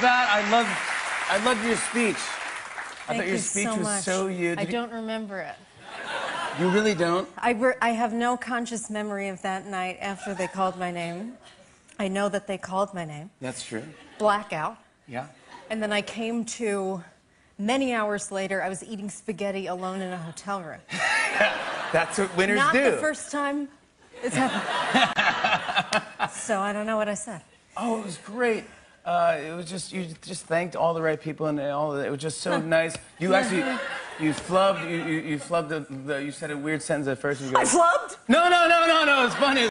That I love. I loved your speech. I Thank thought your you speech so was much. so you. I don't remember it. You really don't. I, I have no conscious memory of that night after they called my name. I know that they called my name. That's true. Blackout. Yeah. And then I came to, many hours later, I was eating spaghetti alone in a hotel room. That's what winners Not do. the first time it's happened. so I don't know what I said. Oh, it was great. Uh, it was just you just thanked all the right people and all—it it was just so nice. You actually, you flubbed. You you, you flubbed the, the. You said a weird sentence at first. And you go, I flubbed? No, no, no, no, no. It's funny.